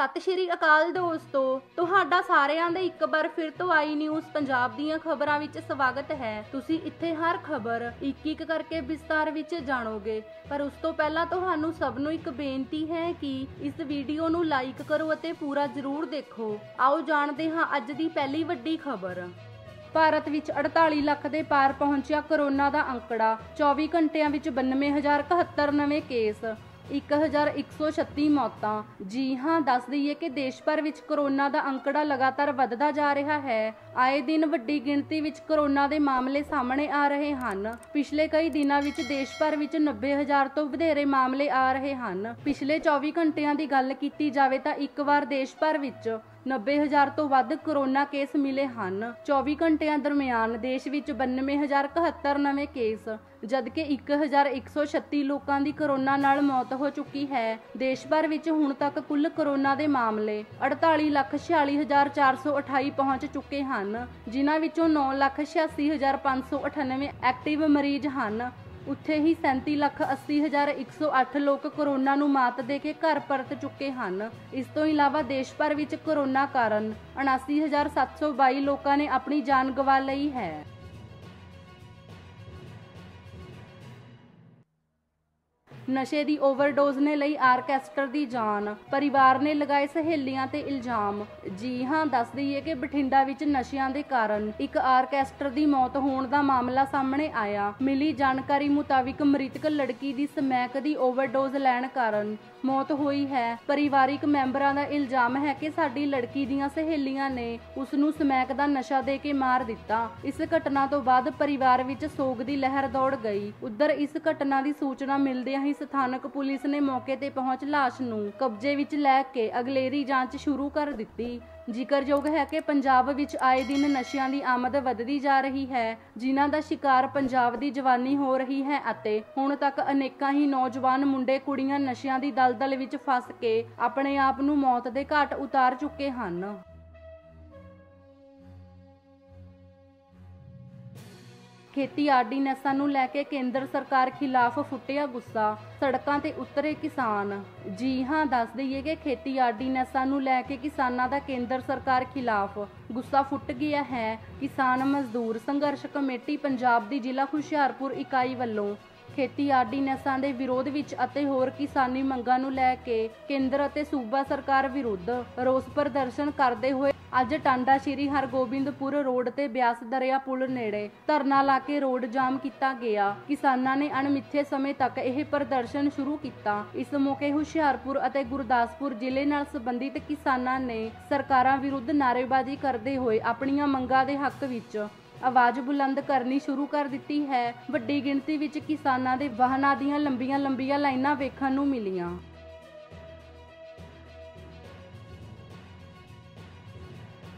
ਸਤਿ ਸ਼੍ਰੀ ਅਕਾਲ ਦੋਸਤੋ, ਤੁਹਾਡਾ ਸਾਰਿਆਂ ਦਾ ਇੱਕ ਵਾਰ ਫਿਰ ਤੋਂ ਆਈ ਨਿਊਜ਼ ਪੰਜਾਬ ਦੀਆਂ ਖਬਰਾਂ ਵਿੱਚ ਸਵਾਗਤ ਹੈ। ਤੁਸੀਂ ਇੱਥੇ ਹਰ ਖਬਰ ਇੱਕ ਇੱਕ ਕਰਕੇ ਵਿਸਤਾਰ ਵਿੱਚ ਜਾਣੋਗੇ। ਪਰ ਉਸ ਤੋਂ ਪਹਿਲਾਂ ਤੁਹਾਨੂੰ ਸਭ ਨੂੰ ਇੱਕ ਬੇਨਤੀ ਹੈ ਕਿ ਇਸ ਵੀਡੀਓ ਨੂੰ ਲਾਈਕ ਕਰੋ ਅਤੇ ਪੂਰਾ ਜ਼ਰੂਰ ਦੇਖੋ। ਆਓ ਜਾਣਦੇ ਹਾਂ ਅੱਜ ਦੀ ਪਹਿਲੀ ਵੱਡੀ ਖਬਰ। ਭਾਰਤ ਵਿੱਚ 48 ਲੱਖ ਦੇ ਪਾਰ ਪਹੁੰਚਿਆ ਕਰੋਨਾ ਦਾ ਅੰਕੜਾ 24 ਘੰਟਿਆਂ ਵਿੱਚ 92071 ਨਵੇਂ ਕੇਸ। 1136 ਮੌਤਾਂ। ਜੀ ਹਾਂ, ਦੱਸ ਦਈਏ ਕਿ ਦੇਸ਼ ਭਰ ਵਿੱਚ ਕਰੋਨਾ ਦਾ ਅੰਕੜਾ ਲਗਾਤਾਰ ਵੱਧਦਾ ਜਾ ਰਿਹਾ ਹੈ। ਆਏ ਦਿਨ ਵੱਡੀ ਗਿਣਤੀ ਵਿੱਚ ਕਰੋਨਾ ਦੇ ਮਾਮਲੇ ਸਾਹਮਣੇ ਆ ਰਹੇ ਹਨ। ਪਿਛਲੇ ਕਈ ਦਿਨਾਂ ਵਿੱਚ ਦੇਸ਼ ਭਰ ਵਿੱਚ 90000 ਤੋਂ ਵਧੇਰੇ ਮਾਮਲੇ ਆ ਰਹੇ ਹਨ। ਪਿਛਲੇ 24 ਘੰਟਿਆਂ ਦੀ ਗੱਲ ਕੀਤੀ ਜਾਵੇ ਤਾਂ ਇੱਕ ਵਾਰ ਦੇਸ਼ ਭਰ ਵਿੱਚ 90000 ਤੋਂ ਵੱਧ ਕਰੋਨਾ ਕੇਸ ਮਿਲੇ ਹਨ। 24 ਘੰਟਿਆਂ ਦਰਮਿਆਨ ਦੇਸ਼ ਵਿੱਚ 92071 ਨਵੇਂ ਕੇਸ ਜਦਕਿ 1136 ਲੋਕਾਂ ਦੀ ਕੋਰੋਨਾ ਨਾਲ ਮੌਤ ਹੋ ਚੁੱਕੀ ਹੈ। ਦੇਸ਼ ਭਰ ਵਿੱਚ ਹੁਣ ਤੱਕ ਕੁੱਲ ਕਰੋਨਾ ਦੇ ਮਾਮਲੇ 48,46,428 ਪਹੁੰਚ ਚੁੱਕੇ ਹਨ ਜਿਨ੍ਹਾਂ ਵਿੱਚੋਂ 9,86,598 ਐਕਟਿਵ ਮਰੀਜ਼ ਹਨ। ਉੱਥੇ ਹੀ 37,80,108 ਲੋਕ ਕਰੋਨਾ ਨੂੰ ਮਾਤ ਦੇ ਕੇ ਘਰ ਪਰਤ ਚੁੱਕੇ ਹਨ। ਇਸ ਤੋਂ ਇਲਾਵਾ ਦੇਸ਼ ਭਰ ਵਿੱਚ ਕਰੋਨਾ ਕਾਰਨ 79722 ਲੋਕਾਂ ਨੇ ਆਪਣੀ ਜਾਨ ਗਵਾ ਲਈ ਹੈ। ਨਸ਼ੇ ਦੀ ਓਵਰਡੋਜ਼ ਨੇ ਲਈ ਆਰਕੈਸਟਰ ਦੀ ਜਾਨ। ਪਰਿਵਾਰ ਨੇ ਲਗਾਏ ਸਹੇਲੀਆਂ ਤੇ ਇਲਜ਼ਾਮ। ਜੀ ਹਾਂ, ਦੱਸ ਦਈਏ ਕਿ ਬਠਿੰਡਾ ਵਿੱਚ ਨਸ਼ਿਆਂ ਦੇ ਕਾਰਨ ਇੱਕ ਆਰਕੈਸਟਰ ਦੀ ਮੌਤ ਹੋਣ ਦਾ ਮਾਮਲਾ ਸਾਹਮਣੇ ਆਇਆ। ਮਿਲੀ ਜਾਣਕਾਰੀ ਮੁਤਾਬਿਕ ਮ੍ਰਿਤਕ ਲੜਕੀ ਦੀ ਸਮੈਕ ਦੀ ਓਵਰਡੋਜ਼ ਲੈਣ ਕਾਰਨ ਮੌਤ ਹੋਈ ਹੈ। ਪਰਿਵਾਰਿਕ ਮੈਂਬਰਾਂ ਦਾ ਇਲਜ਼ਾਮ ਹੈ ਕਿ ਸਾਡੀ ਲੜਕੀ ਦੀਆਂ ਸਹੇਲੀਆਂ ਨੇ ਉਸ ਨੂੰ ਸਮੈਕ ਦਾ ਨਸ਼ਾ ਦੇ ਕੇ ਮਾਰ ਦਿੱਤਾ। ਇਸ ਘਟਨਾ ਤੋਂ ਬਾਅਦ ਪਰਿਵਾਰ ਵਿੱਚ ਸੋਗ ਦੀ ਲਹਿਰ ਦੌੜ ਗਈ। ਉਧਰ ਇਸ ਘਟਨਾ ਦੀ ਸੂਚਨਾ ਮਿਲਦਿਆਂ ਹੀ ਸਥਾਨਕ ਪੁਲਿਸ ਨੇ ਮੌਕੇ ਤੇ ਪਹੁੰਚ ਲਾਸ਼ ਨੂੰ ਕਬਜ਼ੇ ਵਿੱਚ ਲੈ ਕੇ ਅਗਲੇਰੀ ਜਾਂਚ ਸ਼ੁਰੂ ਕਰ ਦਿੱਤੀ। ਜ਼ਿਕਰਯੋਗ ਹੈ ਕਿ ਪੰਜਾਬ ਵਿੱਚ ਆਏ ਦਿਨ ਨਸ਼ਿਆਂ ਦੀ ਆਮਦ ਵੱਧਦੀ ਜਾ ਰਹੀ ਹੈ, ਜਿਨ੍ਹਾਂ ਦਾ ਸ਼ਿਕਾਰ ਪੰਜਾਬ ਦੀ ਜਵਾਨੀ ਹੋ ਰਹੀ ਹੈ ਅਤੇ ਹੁਣ ਤੱਕ ਅਨੇਕਾਂ ਹੀ ਨੌਜਵਾਨ ਮੁੰਡੇ ਕੁੜੀਆਂ ਨਸ਼ਿਆਂ ਦੀ ਦਲਦਲ ਵਿੱਚ ਫਸ ਕੇ ਆਪਣੇ ਆਪ ਨੂੰ ਮੌਤ ਦੇ ਘਾਟ ਉਤਾਰ ਚੁੱਕੇ ਹਨ। ਖੇਤੀ ਆਰਡੀਨੈਂਸਾਂ ਨੂੰ ਲੈ ਕੇ ਕੇਂਦਰ ਸਰਕਾਰ ਖਿਲਾਫ ਫੁੱਟਿਆ ਗੁੱਸਾ। ਸੜਕਾਂ ਤੇ ਉਤਰੇ ਕਿਸਾਨ। ਜੀ ਹਾਂ, ਦੱਸ ਦਈਏ ਕਿ ਖੇਤੀ ਆਰਡੀਨੈਂਸਾਂ ਨੂੰ ਲੈ ਕੇ ਕਿਸਾਨਾਂ ਦਾ ਕੇਂਦਰ ਸਰਕਾਰ ਖਿਲਾਫ ਗੁੱਸਾ ਫੁੱਟ ਗਿਆ ਹੈ। ਕਿਸਾਨ ਮਜ਼ਦੂਰ ਸੰਘਰਸ਼ ਕਮੇਟੀ ਪੰਜਾਬ ਦੀ ਜ਼ਿਲ੍ਹਾ ਹੁਸ਼ਿਆਰਪੁਰ ਇਕਾਈ ਵੱਲੋਂ ਖੇਤੀ ਆਰਡੀਨੈਂਸਾਂ ਦੇ ਵਿਰੋਧ ਵਿੱਚ ਅਤੇ ਹੋਰ ਕਿਸਾਨੀ ਮੰਗਾਂ ਨੂੰ ਲੈ ਕੇ ਕੇਂਦਰ ਅਤੇ ਸੂਬਾ ਸਰਕਾਰ ਵਿਰੁੱਧ ਰੋਸ ਪ੍ਰਦਰਸ਼ਨ ਕਰਦੇ ਹੋਏ ਅੱਜ ਟਾਂਡਾ ਸ਼੍ਰੀ ਹਰਗੋਬਿੰਦਪੁਰ ਰੋਡ ਤੇ ਬਿਆਸ ਦਰਿਆ ਪੁਲ ਨੇੜੇ ਧਰਨਾ ਲਾ ਕੇ ਰੋਡ ਜਾਮ ਕੀਤਾ ਗਿਆ। ਕਿਸਾਨਾਂ ਨੇ ਅਣਮਿੱਥੇ ਸਮੇਂ ਤੱਕ ਇਹ ਪ੍ਰਦਰਸ਼ਨ ਸ਼ੁਰੂ ਕੀਤਾ। ਇਸ ਮੌਕੇ ਹੁਸ਼ਿਆਰਪੁਰ ਅਤੇ ਗੁਰਦਾਸਪੁਰ ਜ਼ਿਲ੍ਹੇ ਨਾਲ ਸੰਬੰਧਿਤ ਕਿਸਾਨਾਂ ਨੇ ਸਰਕਾਰਾਂ ਵਿਰੁੱਧ ਨਾਅਰੇਬਾਜ਼ੀ ਕਰਦੇ ਹੋਏ ਆਪਣੀਆਂ ਮੰਗਾਂ ਦੇ ਹੱਕ ਵਿੱਚ ਆਵਾਜ਼ ਬੁਲੰਦ ਕਰਨੀ ਸ਼ੁਰੂ ਕਰ ਦਿੱਤੀ ਹੈ। ਵੱਡੀ ਗਿਣਤੀ ਵਿੱਚ ਕਿਸਾਨਾਂ ਦੇ ਵਾਹਨਾਂ ਦੀਆਂ ਲੰਬੀਆਂ ਲੰਬੀਆਂ ਲਾਈਨਾਂ ਵੇਖਣ ਨੂੰ ਮਿਲੀਆਂ।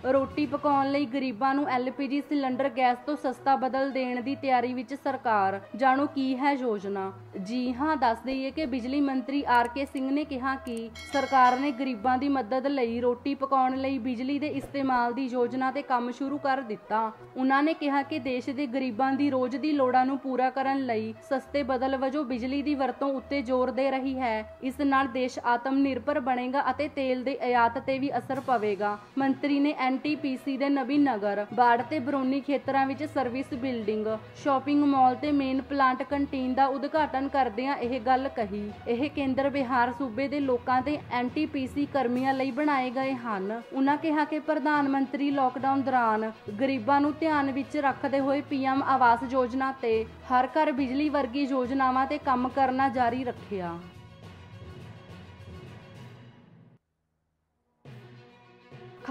ਰੋਟੀ ਪਕਾਉਣ ਲਈ ਗਰੀਬਾਂ ਨੂੰ ਐਲਪੀਜੀ ਸਿਲੰਡਰ ਗੈਸ ਤੋਂ ਸਸਤਾ ਬਦਲ ਦੇਣ ਦੀ ਤਿਆਰੀ ਵਿੱਚ ਸਰਕਾਰ। ਜਾਣੋ ਕੀ ਹੈ ਯੋਜਨਾ? ਜੀ ਹਾਂ, ਦੱਸ ਦਈਏ ਕਿ ਬਿਜਲੀ ਮੰਤਰੀ ਆਰ ਕੇ ਸਿੰਘ ਨੇ ਕਿਹਾ ਕਿ ਸਰਕਾਰ ਨੇ ਗਰੀਬਾਂ ਦੀ ਮਦਦ ਲਈ ਰੋਟੀ ਪਕਾਉਣ ਲਈ ਬਿਜਲੀ ਦੇ ਇਸਤੇਮਾਲ ਦੀ ਯੋਜਨਾ ਤੇ ਕੰਮ ਸ਼ੁਰੂ ਕਰ ਦਿੱਤਾ। ਉਹਨਾਂ ਨੇ ਕਿਹਾ ਕਿ ਦੇਸ਼ ਦੇ ਗਰੀਬਾਂ ਦੀ ਰੋਜ਼ ਦੀ ਲੋੜਾਂ ਨੂੰ ਪੂਰਾ ਕਰਨ ਲਈ ਸਸਤੇ ਬਦਲ ਵਜੋਂ ਬਿਜਲੀ ਦੀ ਵਰਤੋਂ ਉੱਤੇ ਜ਼ੋਰ ਦੇ ਰਹੀ ਹੈ। ਇਸ ਨਾਲ ਦੇਸ਼ ਆਤਮ ਨਿਰਭਰ ਬਣੇਗਾ ਅਤੇ ਤੇਲ ਦੇ ਆਯਾਤ ਤੇ ਵੀ ਅਸਰ ਪਵੇਗਾ। ਮੰਤਰੀ ਨੇ ਐਨਟੀਪੀਸੀ ਦੇ ਨਵੀਂ ਨਗਰ, ਬਾੜ ਤੇ ਬਰੋਨੀ ਖੇਤਰਾਂ ਵਿੱਚ ਸਰਵਿਸ ਬਿਲਡਿੰਗ ਸ਼ਾਪਿੰਗ ਮਾਲ ਤੇ ਮੇਨ ਪਲਾਂਟ ਕੰਟੀਨ ਦਾ ਉਦਘਾਟਨ ਕਰਦਿਆਂ ਇਹ ਗੱਲ ਕਹੀ। ਇਹ ਕੇਂਦਰ ਬਿਹਾਰ ਸੂਬੇ ਦੇ ਲੋਕਾਂ ਤੇ ਐਨਟੀਪੀਸੀ ਕਰਮੀਆਂ ਲਈ ਬਣਾਏ ਗਏ ਹਨ। ਉਹਨਾਂ ਕਿਹਾ ਕਿ ਪ੍ਰਧਾਨ ਮੰਤਰੀ ਲੋਕਡਾਊਨ ਦੌਰਾਨ ਗਰੀਬਾਂ ਨੂੰ ਧਿਆਨ ਵਿੱਚ ਰੱਖਦੇ ਹੋਏ ਪੀਐਮ ਆਵਾਸ ਯੋਜਨਾ ਤੇ ਹਰ ਘਰ ਬਿਜਲੀ ਵਰਗੀ ਯੋਜਨਾਵਾਂ ਤੇ ਕੰਮ ਕਰਨਾ ਜਾਰੀ ਰੱਖਿਆ।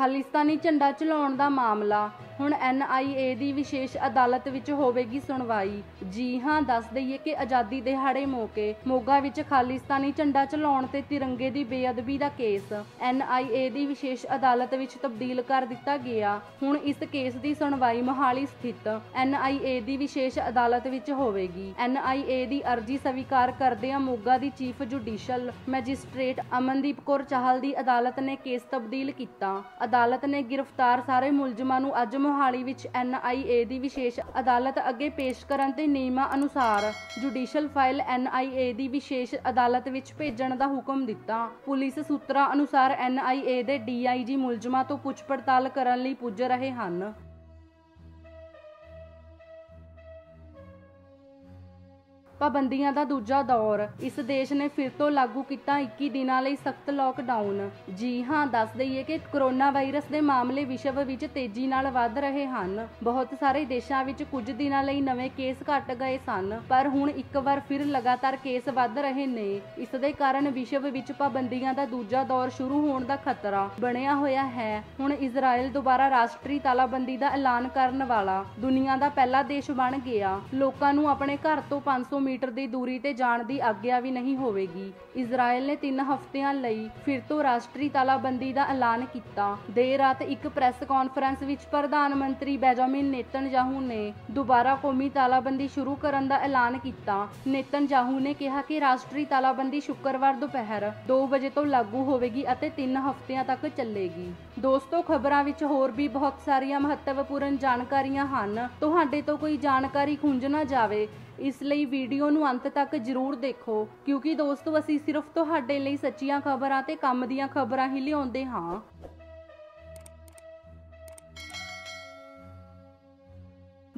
ਖਾਲਿਸਤਾਨੀ ਝੰਡਾ ਚਲਾਉਣ ਦਾ ਮਾਮਲਾ। ਹੁਣ ਐਨਆਈਏ ਦੀ ਵਿਸ਼ੇਸ਼ ਅਦਾਲਤ ਵਿੱਚ ਹੋਵੇਗੀ ਸੁਣਵਾਈ। ਜੀ ਹਾਂ, ਦੱਸ ਦਈਏ ਕਿ ਆਜ਼ਾਦੀ ਦਿਹਾੜੇ ਮੌਕੇ ਮੋਗਾ ਵਿੱਚ ਖਾਲਿਸਤਾਨੀ ਝੰਡਾ ਚਲਾਉਣ ਤੇ ਤਿਰੰਗੇ ਦੀ ਬੇਅਦਬੀ ਦਾ ਕੇਸ। ਐਨਆਈਏ ਦੀ ਵਿਸ਼ੇਸ਼ ਅਦਾਲਤ ਵਿੱਚ ਤਬਦੀਲ ਕਰ ਦਿੱਤਾ ਗਿਆ। ਹੁਣ ਇਸ ਕੇਸ ਦੀ ਸੁਣਵਾਈ ਮੋਹਾਲੀ ਸਥਿਤ ਐਨਆਈਏ ਦੀ ਵਿਸ਼ੇਸ਼ ਅਦਾਲਤ ਵਿੱਚ ਹੋਵੇਗੀ। ਐਨਆਈਏ ਦੀ ਅਰਜ਼ੀ ਸਵੀਕਾਰ ਕਰਦਿਆਂ ਮੋਗਾ ਦੀ chief judicial magistrate Amandeep Kaur Chahal ਦੀ ਅਦਾਲਤ ਨੇ ਕੇਸ ਤਬਦੀਲ ਕੀਤਾ। ਅਦਾਲਤ ਨੇ ਗ੍ਰਿਫਤਾਰ ਸਾਰੇ ਮੁਲਜ਼ਮਾਂ ਨੂੰ ਅੱਜ ਮੋਹਾਲੀ ਵਿੱਚ ਐਨਆਈਏ ਦੀ ਵਿਸ਼ੇਸ਼ ਅਦਾਲਤ ਅੱਗੇ ਪੇਸ਼ ਕਰਨ ਤੇ ਨਿਯਮਾਂ ਅਨੁਸਾਰ ਜੁਡੀਸ਼ਲ ਫਾਈਲ ਐਨਆਈਏ ਦੀ ਵਿਸ਼ੇਸ਼ ਅਦਾਲਤ ਵਿੱਚ ਭੇਜਣ ਦਾ ਹੁਕਮ ਦਿੱਤਾ। ਪੁਲਿਸ ਸੂਤਰਾਂ ਅਨੁਸਾਰ ਐਨਆਈਏ ਦੇ ਡੀਆਈਜੀ ਮੁਲਜ਼ਮਾਂ ਤੋਂ ਪੁੱਛ ਪੜਤਾਲ ਕਰਨ ਲਈ ਪੁੱਜ ਰਹੇ ਹਨ। ਪਾਬੰਦੀਆਂ ਦਾ ਦੂਜਾ ਦੌਰ। ਇਸ ਦੇਸ਼ ਨੇ ਫਿਰ ਤੋਂ ਲਾਗੂ ਕੀਤਾ 21 ਦਿਨਾਂ ਲਈ ਸਖਤ ਲੋਕਡਾਊਨ ਜੀ ਹਾਂ, ਦੱਸ ਦਈਏ ਕਿ ਕਰੋਨਾ ਵਾਇਰਸ ਦੇ ਮਾਮਲੇ ਵਿਸ਼ਵ ਵਿੱਚ ਤੇਜ਼ੀ ਨਾਲ ਵੱਧ ਰਹੇ ਹਨ। ਬਹੁਤ ਸਾਰੇ ਦੇਸ਼ਾਂ ਵਿੱਚ ਕੁਝ ਦਿਨਾਂ ਲਈ ਨਵੇਂ ਕੇਸ ਘਟ ਗਏ ਸਨ, ਪਰ ਹੁਣ ਇੱਕ ਵਾਰ ਫਿਰ ਲਗਾਤਾਰ ਕੇਸ ਵੱਧ ਰਹੇ ਨੇ। ਇਸ ਦੇ ਕਾਰਨ ਵਿਸ਼ਵ ਵਿੱਚ ਪਾਬੰਦੀਆਂ ਦਾ ਦੂਜਾ ਦੌਰ ਸ਼ੁਰੂ ਹੋਣ ਦਾ ਖਤਰਾ ਬਣਿਆ ਹੋਇਆ ਹੈ। ਹੁਣ ਇਜ਼ਰਾਈਲ ਦੁਬਾਰਾ ਰਾਸ਼ਟਰੀ ਤਾਲਾਬੰਦੀ ਦਾ ਐਲਾਨ ਕਰਨ ਵਾਲਾ ਦੁਨੀਆ ਦਾ ਪਹਿਲਾ ਦੇਸ਼ ਬਣ ਗਿਆ। ਲੋਕਾਂ ਨੂੰ ਆਪਣੇ ਘਰ ਤੋਂ 500 ਮੀਟਰ ਦੀ ਦੂਰੀ ਤੇ ਜਾਣ ਦੀ ਆਗਿਆ ਵੀ ਨਹੀਂ ਹੋਵੇਗੀ। ਇਜ਼ਰਾਈਲ ਨੇ 3 ਹਫ਼ਤਿਆਂ ਲਈ ਫਿਰ ਤੋਂ ਰਾਸ਼ਟਰੀ ਤਾਲਾਬੰਦੀ ਦਾ ਐਲਾਨ ਕੀਤਾ। ਦੇਰ ਰਾਤ ਇੱਕ ਪ੍ਰੈਸ ਕਾਨਫਰੰਸ ਵਿੱਚ ਪ੍ਰਧਾਨ ਮੰਤਰੀ ਬੈਜਾਮਿਨ ਨੇਤਨਯਾਹੂ ਨੇ ਦੁਬਾਰਾ ਕੌਮੀ ਤਾਲਾਬੰਦੀ ਸ਼ੁਰੂ ਕਰਨ ਦਾ ਐਲਾਨ ਕੀਤਾ। ਨੇਤਨਯਾਹੂ ਨੇ ਕਿਹਾ ਕਿ ਰਾਸ਼ਟਰੀ ਤਾਲਾਬੰਦੀ ਸ਼ੁੱਕਰਵਾਰ ਦੁਪਹਿਰ 2 ਵਜੇ ਤੋਂ ਲਾਗੂ ਹੋਵੇਗੀ ਅਤੇ 3 ਹਫ਼ਤਿਆਂ ਤੱਕ ਚੱਲੇਗੀ। ਦੋਸਤੋ, ਖਬਰਾਂ ਵਿੱਚ ਹੋਰ ਵੀ ਬਹੁਤ ਸਾਰੀਆਂ ਮਹੱਤਵਪੂਰਨ ਜਾਣਕਾਰੀਆਂ ਹਨ। ਤੁਹਾਡੇ ਤੋਂ ਕੋਈ ਜਾਣਕਾਰੀ ਖੁੰਝ ਨਾ ਜਾਵੇ। ਇਸ ਲਈ ਵੀਡੀਓ ਨੂੰ ਅੰਤ ਤੱਕ ਜ਼ਰੂਰ ਦੇਖੋ, ਕਿਉਂਕਿ ਦੋਸਤੋ, ਅਸੀਂ ਸਿਰਫ ਤੁਹਾਡੇ ਲਈ ਸੱਚੀਆਂ ਖਬਰਾਂ ਤੇ ਕੰਮ ਦੀਆਂ ਖਬਰਾਂ ਹੀ ਲਿਆਉਂਦੇ ਹਾਂ।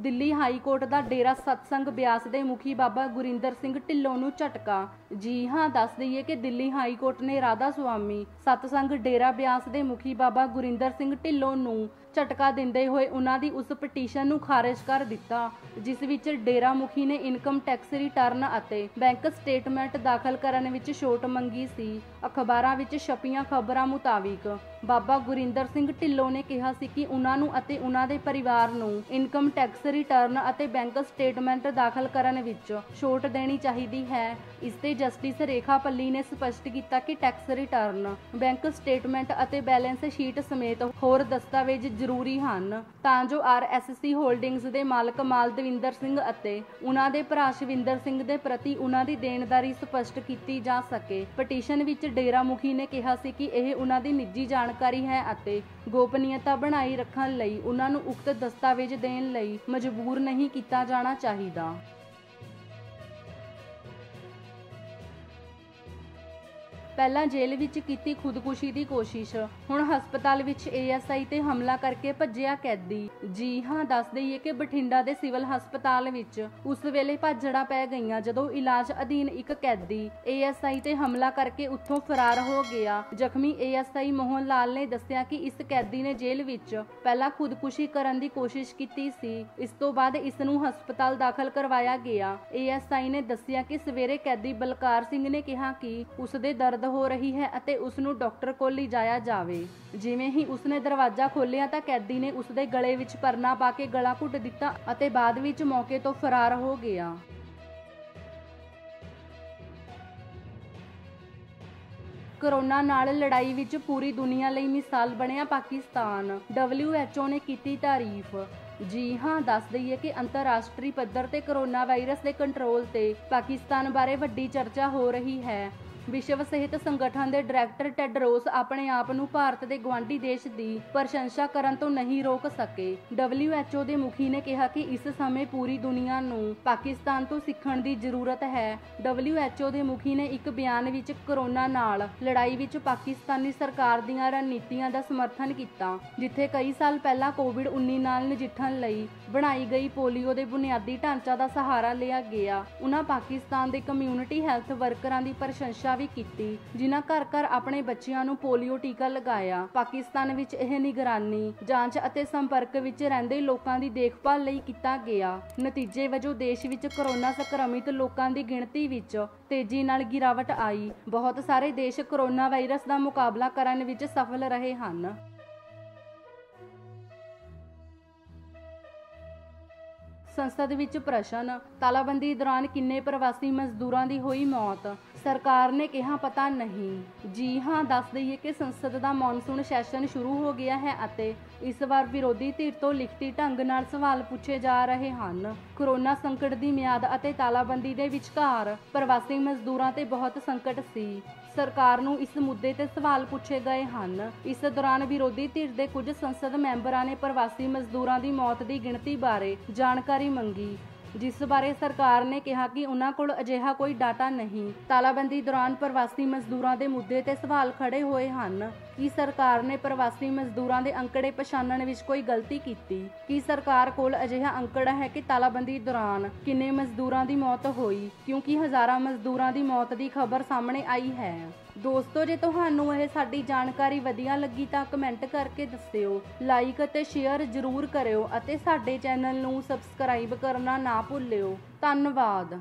ਦਿੱਲੀ ਹਾਈ ਕੋਰਟ ਦਾ ਡੇਰਾ ਸਤਸੰਗ ਬਿਆਸ ਦੇ ਮੁਖੀ ਬਾਬਾ ਗੁਰਿੰਦਰ ਸਿੰਘ ਢਿੱਲੋਂ ਨੂੰ ਝਟਕਾ। ਜੀ ਹਾਂ, ਦੱਸ ਦਈਏ ਕਿ ਦਿੱਲੀ ਹਾਈ ਕੋਰਟ ਨੇ ਰਾਧਾ ਸੁਆਮੀ, ਸਤਸੰਗ ਡੇਰਾ ਬਿਆਸ ਦੇ ਮੁਖੀ ਬਾਬਾ ਗੁਰਿੰਦਰ ਸਿੰਘ ਢਿੱਲੋਂ ਨੂੰ ਝਟਕਾ ਦਿੰਦੇ ਹੋਏ ਉਹਨਾਂ ਦੀ ਉਸ ਪਟੀਸ਼ਨ ਨੂੰ ਖਾਰਜ ਕਰ ਦਿੱਤਾ, ਜਿਸ ਵਿੱਚ ਡੇਰਾ ਮੁਖੀ ਨੇ ਇਨਕਮ ਟੈਕਸ ਰਿਟਰਨ ਅਤੇ ਬੈਂਕ ਸਟੇਟਮੈਂਟ ਦਾਖਲ ਕਰਨ ਵਿੱਚ ਛੋਟ ਮੰਗੀ ਸੀ। ਅਖਬਾਰਾਂ ਵਿੱਚ ਛਪੀਆਂ ਖਬਰਾਂ ਮੁਤਾਬਿਕ, ਬਾਬਾ ਗੁਰਿੰਦਰ ਸਿੰਘ ਢਿੱਲੋਂ ਨੇ ਕਿਹਾ ਸੀ ਕਿ ਉਹਨਾਂ ਨੂੰ ਅਤੇ ਉਹਨਾਂ ਦੇ ਪਰਿਵਾਰ ਨੂੰ ਇਨਕਮ ਟੈਕਸ ਰਿਟਰਨ ਅਤੇ ਬੈਂਕ ਸਟੇਟਮੈਂਟ ਦਾਖਲ ਕਰਨ ਵਿੱਚ ਛੋਟ ਦੇਣੀ ਚਾਹੀਦੀ ਹੈ। ਇਸ ਤੇ ਜਸਟਿਸ ਰੇਖਾ ਪੱਲੀ ਨੇ ਸਪਸ਼ਟ ਕੀਤਾ ਕਿ ਟੈਕਸ ਰਿਟਰਨ, ਬੈਂਕ ਸਟੇਟਮੈਂਟ ਅਤੇ ਬੈਲੈਂਸ ਸ਼ੀਟ ਸਮੇਤ ਹੋਰ ਦਸਤਾਵੇਜ਼ ਜ਼ਰੂਰੀ ਹਨ। ਤਾਂ ਜੋ ਆਰਐਸਸੀ ਹੋਲਡਿੰਗਸ ਦੇ ਮਾਲਕ ਮਾਲਦਵਿੰਦਰ ਸਿੰਘ ਅਤੇ ਉਹਨਾਂ ਦੇ ਭਰਾ ਸ਼ਵਿੰਦਰ ਸਿੰਘ ਦੇ ਪ੍ਰਤੀ ਉਹਨਾਂ ਦੀ ਦੇਣਦਾਰੀ ਸਪਸ਼ਟ ਕੀਤੀ ਜਾ ਸਕੇ। ਪਟੀਸ਼ਨ ਵਿੱਚ ਡੇਰਾ ਮੁਖੀ ਨੇ ਕਿਹਾ ਸੀ ਕਿ ਇਹ ਉਹਨਾਂ ਦੀ ਨਿੱਜੀ ਜਾਣਕਾਰੀ ਹੈ ਅਤੇ ਗੋਪਨੀਯਤਾ ਬਣਾਈ ਰੱਖਣ ਲਈ ਉਹਨਾਂ ਨੂੰ ਉਕਤ ਦਸਤਾਵੇਜ਼ ਦੇਣ ਲਈ ਮਜਬੂਰ ਨਹੀਂ ਕੀਤਾ ਜਾਣਾ ਚਾਹੀਦਾ। ਪਹਿਲਾਂ ਜੇਲ੍ਹ ਵਿੱਚ ਕੀਤੀ ਖੁਦਕੁਸ਼ੀ ਦੀ ਕੋਸ਼ਿਸ਼। ਹੁਣ ਹਸਪਤਾਲ ਵਿੱਚ ਏਐਸਆਈ ਤੇ ਹਮਲਾ ਕਰਕੇ ਭੱਜਿਆ ਕੈਦੀ। ਜੀ ਹਾਂ, ਦੱਸ ਦਈਏ ਕਿ ਬਠਿੰਡਾ ਦੇ ਸਿਵਲ ਹਸਪਤਾਲ ਵਿੱਚ ਉਸ ਵੇਲੇ ਭਾਜੜਾ ਪੈ ਗਈਆਂ ਜਦੋਂ ਇਲਾਜ ਅਧੀਨ ਇੱਕ ਕੈਦੀ ਏਐਸਆਈ ਤੇ ਹਮਲਾ ਕਰਕੇ ਉੱਥੋਂ ਫਰਾਰ ਹੋ ਗਿਆ। ਜ਼ਖਮੀ ਏਐਸਆਈ ਮੋਹਨ ਲਾਲ ਨੇ ਦੱਸਿਆ ਕਿ ਇਸ ਕੈਦੀ ਨੇ ਜੇਲ੍ਹ ਵਿੱਚ ਪਹਿਲਾਂ ਖੁਦਕੁਸ਼ੀ ਕਰਨ ਦੀ ਕੋਸ਼ਿਸ਼ ਕੀਤੀ ਸੀ। ਇਸ ਤੋਂ ਬਾਅਦ ਇਸ ਨੂੰ ਹਸਪਤਾਲ ਦਾਖਲ ਕਰਵਾਇਆ ਗਿਆ। ਏਐਸਆਈ ਨੇ ਦੱਸਿਆ ਕਿ ਸਵੇਰੇ ਕੈਦੀ ਬਲਕਾਰ ਸਿੰਘ ਨੇ ਕਿਹਾ ਕਿ ਉਸ ਦੇ ਦਰਦ ਹੋ ਰਹੀ ਹੈ ਅਤੇ ਉਸ ਨੂੰ ਡਾਕਟਰ ਕੋਲ ਲਿਜਾਇਆ ਜਾਵੇ। ਜਿਵੇਂ ਹੀ ਉਸਨੇ ਦਰਵਾਜ਼ਾ ਖੋਲ੍ਹਿਆ ਤਾਂ ਕੈਦੀ ਨੇ ਉਸ ਦੇ ਗਲੇ ਵਿੱਚ ਪਰਨਾ ਪਾ ਕੇ ਗਲਾ ਘੁੱਟ ਦਿੱਤਾ ਅਤੇ ਬਾਅਦ ਵਿੱਚ ਮੌਕੇ ਤੋਂ ਫਰਾਰ ਹੋ ਗਿਆ। ਕਰੋਨਾ ਨਾਲ ਲੜਾਈ ਵਿੱਚ ਪੂਰੀ ਦੁਨੀਆ ਲਈ ਮਿਸਾਲ ਬਣਿਆ ਪਾਕਿਸਤਾਨ। WHO ਨੇ ਕੀਤੀ ਤਾਰੀਫ। ਜੀ ਹਾਂ, ਦੱਸ ਦਈਏ ਕਿ ਅੰਤਰਰਾਸ਼ਟਰੀ ਪੱਧਰ ਤੇ ਕਰੋਨਾ ਵਾਇਰਸ ਦੇ ਕੰਟਰੋਲ ਤੇ ਪਾਕਿਸਤਾਨ ਬਾਰੇ ਵੱਡੀ ਚਰਚਾ ਹੋ ਰਹੀ ਹੈ। ਵਿਸ਼ਵ ਸਿਹਤ ਸੰਗਠਨ ਦੇ ਡਾਇਰੈਕਟਰ ਟੈਡਰੋਸ ਆਪਣੇ ਆਪ ਨੂੰ ਭਾਰਤ ਦੇ ਗਵਾਂਢੀ ਦੇਸ਼ ਦੀ ਪ੍ਰਸ਼ੰਸਾ ਕਰਨ ਤੋਂ ਨਹੀਂ ਰੋਕ ਸਕੇ। WHO ਦੇ ਮੁਖੀ ਨੇ ਕਿਹਾ ਕਿ ਇਸ ਸਮੇਂ ਪੂਰੀ ਦੁਨੀਆ ਨੂੰ ਪਾਕਿਸਤਾਨ ਤੋਂ ਸਿੱਖਣ ਦੀ ਜ਼ਰੂਰਤ ਹੈ। WHO ਦੇ ਮੁਖੀ ਨੇ ਇੱਕ ਬਿਆਨ ਵਿੱਚ ਕਰੋਨਾ ਨਾਲ ਲੜਾਈ ਵਿੱਚ ਪਾਕਿਸਤਾਨੀ ਸਰਕਾਰ ਦੀਆਂ ਰਣਨੀਤੀਆਂ ਦਾ ਸਮਰਥਨ ਕੀਤਾ, ਜਿੱਥੇ ਕਈ ਸਾਲ ਪਹਿਲਾਂ ਕੋਵਿਡ-19 ਨਾਲ ਨਜਿੱਠਣ ਲਈ ਬਣਾਈ ਗਈ ਪੋਲੀਓ ਦੇ ਬੁਨਿਆਦੀ ਢਾਂਚਾ ਦਾ ਸਹਾਰਾ ਲਿਆ ਗਿਆ। ਉਹਨਾਂ ਪਾਕਿਸਤਾਨ ਦੇ ਕਮਿਊਨਿਟੀ ਹੈਲਥ ਵਰਕਰਾਂ ਦੀ ਪ੍ਰਸ਼ੰਸਾ ਵੀ ਕੀਤੀ, ਜਿਨ੍ਹਾਂ ਘਰ ਘਰ ਆਪਣੇ ਬੱਚਿਆਂ ਨੂੰ ਪੋਲੀਓ ਟੀਕਾ ਲਗਾਇਆ। ਪਾਕਿਸਤਾਨ ਵਿੱਚ ਇਹ ਨਿਗਰਾਨੀ, ਜਾਂਚ ਅਤੇ ਸੰਪਰਕ ਵਿੱਚ ਰਹਿੰਦੇ ਲੋਕਾਂ ਦੀ ਦੇਖਭਾਲ ਲਈ ਕੀਤਾ ਗਿਆ। ਨਤੀਜੇ ਵਜੋਂ ਦੇਸ਼ ਵਿੱਚ ਕਰੋਨਾ ਸੰਕਰਮਿਤ ਲੋਕਾਂ ਦੀ ਗਿਣਤੀ ਵਿੱਚ ਤੇਜ਼ੀ ਨਾਲ ਗਿਰਾਵਟ ਆਈ। ਬਹੁਤ ਸਾਰੇ ਦੇਸ਼ ਕਰੋਨਾ ਵਾਇਰਸ ਦਾ ਮੁਕਾਬਲਾ ਕਰਨ ਵਿੱਚ ਸਫਲ ਰਹੇ ਹਨ। ਸੰਸਦ ਵਿੱਚ ਪ੍ਰਸ਼ਨ, ਤਾਲਾਬੰਦੀ ਦੌਰਾਨ ਕਿੰਨੇ ਪ੍ਰਵਾਸੀ ਮਜ਼ਦੂਰਾਂ ਦੀ ਹੋਈ ਮੌਤ? ਸਰਕਾਰ ਨੇ ਕਿਹਾ, ਪਤਾ ਨਹੀਂ। ਜੀ ਹਾਂ, ਦੱਸ ਦਈਏ ਕਿ ਸੰਸਦ ਦਾ ਮੌਨਸੂਨ ਸੈਸ਼ਨ ਸ਼ੁਰੂ ਹੋ ਗਿਆ ਹੈ ਅਤੇ ਇਸ ਵਾਰ ਵਿਰੋਧੀ ਧਿਰ ਤੋਂ ਲਿਖਤੀ ਢੰਗ ਨਾਲ ਸਵਾਲ ਪੁੱਛੇ ਜਾ ਰਹੇ ਹਨ। ਕਰੋਨਾ ਸੰਕਟ ਦੀ ਮਿਆਦ ਅਤੇ ਤਾਲਾਬੰਦੀ ਦੇ ਵਿਚਕਾਰ ਪ੍ਰਵਾਸੀ ਮਜ਼ਦੂਰਾਂ ਤੇ ਬਹੁਤ ਸੰਕਟ ਸੀ। ਸਰਕਾਰ ਨੂੰ ਇਸ ਮੁੱਦੇ ਤੇ ਸਵਾਲ ਪੁੱਛੇ ਗਏ ਹਨ। ਇਸ ਦੌਰਾਨ ਵਿਰੋਧੀ ਧਿਰ ਦੇ ਕੁਝ ਸੰਸਦ ਮੈਂਬਰਾਂ ਨੇ ਪ੍ਰਵਾਸੀ ਮਜ਼ਦੂਰਾਂ ਦੀ ਮੌਤ ਦੀ ਗਿਣਤੀ ਬਾਰੇ ਜਾਣਕਾਰੀ ਮੰਗੀ। ਜਿਸ ਬਾਰੇ ਸਰਕਾਰ ਨੇ ਕਿਹਾ ਕਿ ਉਹਨਾਂ ਕੋਲ ਅਜਿਹਾ ਕੋਈ ਡਾਟਾ ਨਹੀਂ। ਤਾਲਾਬੰਦੀ ਦੌਰਾਨ ਪ੍ਰਵਾਸੀ ਮਜ਼ਦੂਰਾਂ ਦੇ ਮੁੱਦੇ ਤੇ ਸਵਾਲ ਖੜੇ ਹੋਏ ਹਨ। ਕਿ ਸਰਕਾਰ ਨੇ ਪ੍ਰਵਾਸੀ ਮਜ਼ਦੂਰਾਂ ਦੇ ਅੰਕੜੇ ਪਛਾਣਨ ਵਿੱਚ ਕੋਈ ਗਲਤੀ ਕੀਤੀ? ਕਿ ਸਰਕਾਰ ਕੋਲ ਅਜਿਹਾ ਅੰਕੜਾ ਹੈ ਕਿ ਤਾਲਾਬੰਦੀ ਦੌਰਾਨ ਕਿੰਨੇ ਮਜ਼ਦੂਰਾਂ ਦੀ ਮੌਤ ਹੋਈ? ਕਿਉਂਕਿ ਹਜ਼ਾਰਾਂ ਮਜ਼ਦੂਰਾਂ ਦੀ ਮੌਤ ਦੀ ਖਬਰ ਸਾਹਮਣੇ ਆਈ ਹੈ। ਦੋਸਤੋ, ਜੇ ਤੁਹਾਨੂੰ ਇਹ ਸਾਡੀ ਜਾਣਕਾਰੀ ਵਧੀਆ ਲੱਗੀ ਤਾਂ ਕਮੈਂਟ ਕਰਕੇ ਦੱਸਿਓ ਲਾਈਕ ਅਤੇ ਸ਼ੇਅਰ ਜ਼ਰੂਰ ਕਰਿਓ ਅਤੇ ਸਾਡੇ ਚੈਨਲ ਨੂੰ ਸਬਸਕ੍ਰਾਈਬ ਕਰਨਾ ਨਾ ਭੁੱਲਿਓ। ਧੰਨਵਾਦ।